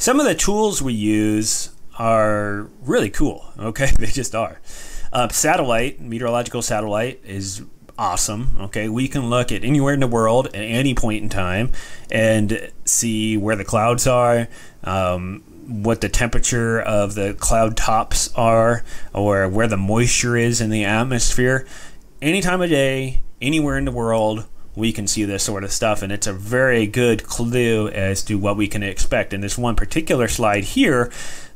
Some of the tools we use are really cool. Okay, they just are. Uh, satellite, meteorological satellite, is awesome. Okay, we can look at anywhere in the world at any point in time and see where the clouds are, um, what the temperature of the cloud tops are, or where the moisture is in the atmosphere. Any time of day, anywhere in the world, we can see this sort of stuff, and it's a very good clue as to what we can expect. In this one particular slide here,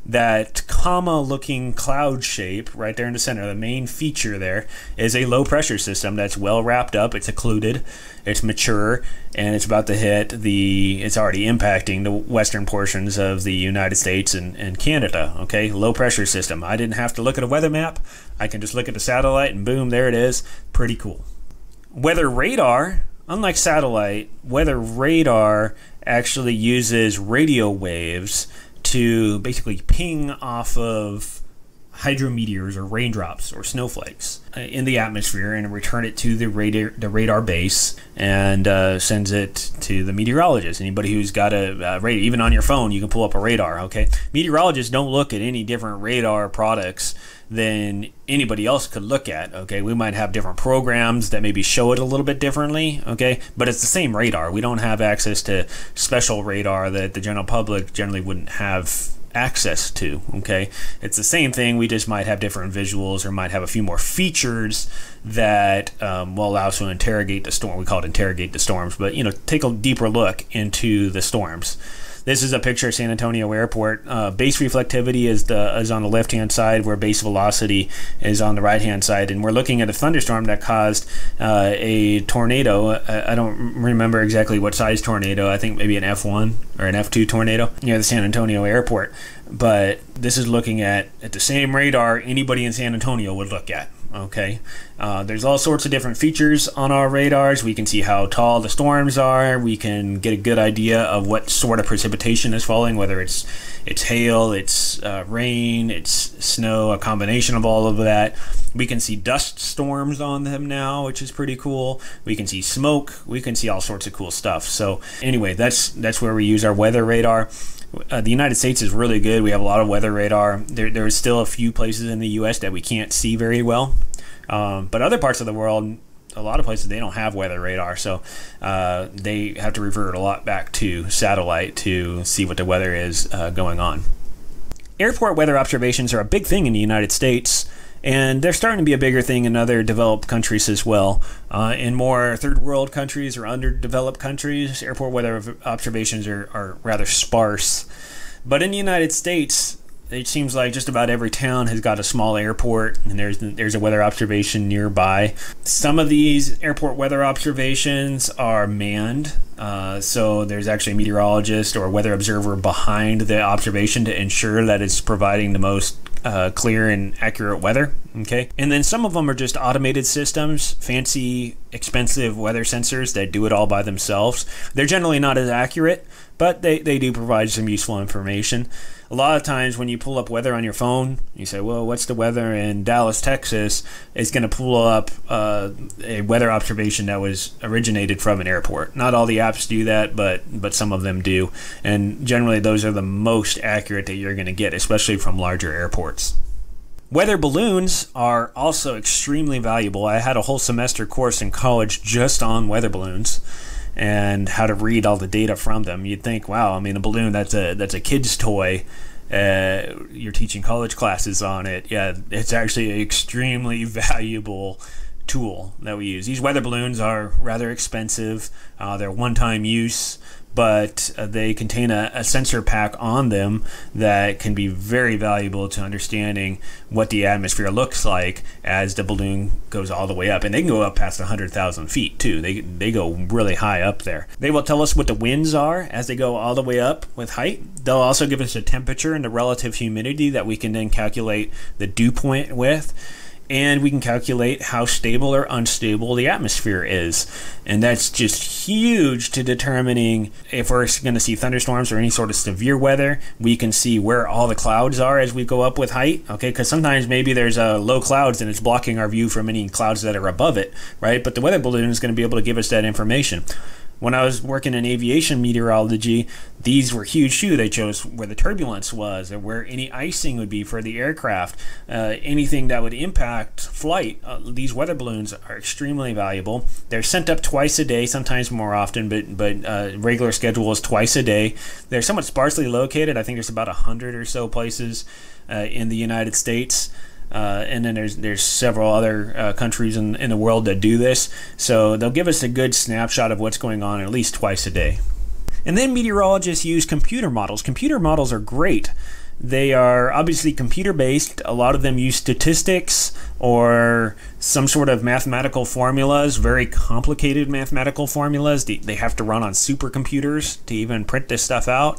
that comma looking cloud shape right there in the center, the main feature there is a low pressure system that's well wrapped up, it's occluded, it's mature, and it's about to hit the, it's already impacting the western portions of the United States and, and Canada. Okay, low pressure system. I didn't have to look at a weather map, I can just look at the satellite and boom, there it is. Pretty cool. Weather radar, unlike satellite, weather radar actually uses radio waves to basically ping off of hydrometeors or raindrops or snowflakes uh, in the atmosphere and return it to the radar the radar base and uh, sends it to the meteorologist. Anybody who's got a radar, even on your phone, you can pull up a radar. Okay, meteorologists don't look at any different radar products than anybody else could look at. Okay, we might have different programs that maybe show it a little bit differently. Okay, but it's the same radar. We don't have access to special radar that the general public generally wouldn't have access to. Okay, it's the same thing. We just might have different visuals or might have a few more features that um, will allow us to interrogate the storm. We call it interrogate the storms, but you know, take a deeper look into the storms. This is a picture of San Antonio Airport. Uh, base reflectivity is the is on the left hand side, where base velocity is on the right hand side, and we're looking at a thunderstorm that caused uh, a tornado. I, I, don't remember exactly what size tornado. I think maybe an F1 or an F2 tornado near the San Antonio Airport. But this is looking at at the same radar anybody in San Antonio would look at. Okay, uh, there's all sorts of different features on our radars. We can see how tall the storms are. We can get a good idea of what sort of precipitation is falling, whether it's it's hail, it's uh, rain, it's snow, a combination of all of that. We can see dust storms on them now, which is pretty cool. We can see smoke. We can see all sorts of cool stuff. So anyway, that's that's where we use our weather radar. Uh, the United States is really good. We have a lot of weather radar. There, there's still a few places in the U.S. that we can't see very well, um, but other parts of the world, a lot of places they don't have weather radar, so uh, they have to revert a lot back to satellite to see what the weather is uh, going on. Airport weather observations are a big thing in the United States and they're starting to be a bigger thing in other developed countries as well. Uh, in more third world countries or underdeveloped countries, airport weather observations are, are rather sparse. But in the United States, it seems like just about every town has got a small airport and there's there's a weather observation nearby. Some of these airport weather observations are manned, uh, so there's actually a meteorologist or weather observer behind the observation to ensure that it's providing the most uh, clear and accurate weather. Okay, and then some of them are just automated systems, fancy, expensive weather sensors that do it all by themselves. They're generally not as accurate, but they, they do provide some useful information. A lot of times when you pull up weather on your phone, you say, well, what's the weather in Dallas, Texas? It's going to pull up uh, a weather observation that was originated from an airport. Not all the apps do that, but, but some of them do. And generally, those are the most accurate that you're going to get, especially from larger airports. Weather balloons are also extremely valuable. I had a whole semester course in college just on weather balloons and how to read all the data from them. You'd think, wow, I mean, a balloon that's a that's a kid's toy. Uh, you're teaching college classes on it. Yeah, it's actually extremely valuable tool that we use. These weather balloons are rather expensive. Uh, they're one-time use but uh, they contain a, a, sensor pack on them that can be very valuable to understanding what the atmosphere looks like as the balloon goes all the way up. And they can go up past 100,000 feet too. They, they go really high up there. They will tell us what the winds are as they go all the way up with height. They'll also give us the temperature and the relative humidity that we can then calculate the dew point with and we can calculate how stable or unstable the atmosphere is. And that's just huge to determining if we're going to see thunderstorms or any sort of severe weather. We can see where all the clouds are as we go up with height, okay? Because sometimes maybe there's a uh, low clouds and it's blocking our view from any clouds that are above it, right? But the weather balloon is going to be able to give us that information. When I was working in aviation meteorology, these were huge too. They chose where the turbulence was or where any icing would be for the aircraft. Uh, anything that would impact flight, uh, these weather balloons are extremely valuable. They're sent up twice a day, sometimes more often, but but uh, regular schedule is twice a day. They're somewhat sparsely located. I think there's about hundred or so places uh, in the United States. Uh, and then there's there's several other uh, countries in, in the world that do this. So they'll give us a good snapshot of what's going on at least twice a day. And then meteorologists use computer models. Computer models are great. They are obviously computer based. A lot of them use statistics or some sort of mathematical formulas, very complicated mathematical formulas. They have to run on supercomputers to even print this stuff out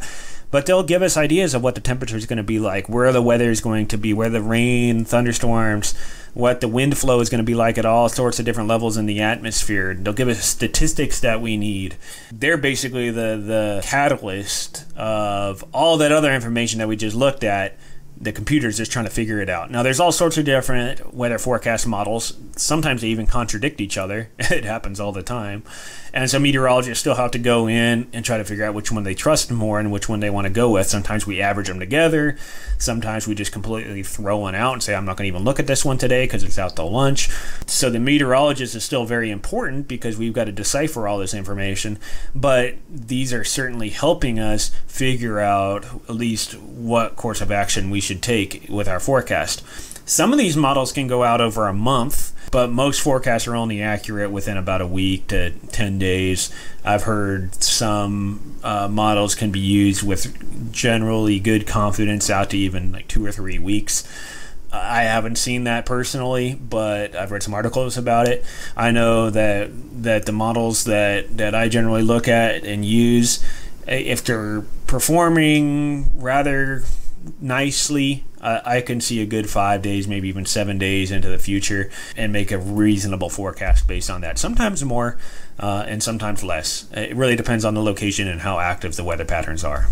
but they'll give us ideas of what the temperature is going to be like, where the weather is going to be, where the rain, thunderstorms, what the wind flow is going to be like at all sorts of different levels in the atmosphere. They'll give us statistics that we need. They're basically the the catalyst of all that other information that we just looked at the computer's just trying to figure it out. Now, there's all sorts of different weather forecast models. Sometimes they even contradict each other. it happens all the time. And so meteorologists still have to go in and try to figure out which one they trust more and which one they want to go with. Sometimes we average them together. Sometimes we just completely throw one out and say, I'm not going to even look at this one today because it's out to lunch. So the meteorologist is still very important because we've got to decipher all this information. But these are certainly helping us figure out at least what course of action we should take with our forecast. Some of these models can go out over a month, but most forecasts are only accurate within about a week to 10 days. I've heard some uh, models can be used with generally good confidence out to even like two or three weeks. I haven't seen that personally, but I've read some articles about it. I know that that the models that, that I generally look at and use, if they're performing rather nicely, uh, I can see a good five days, maybe even seven days into the future, and make a reasonable forecast based on that. Sometimes more, uh, and sometimes less. It really depends on the location and how active the weather patterns are.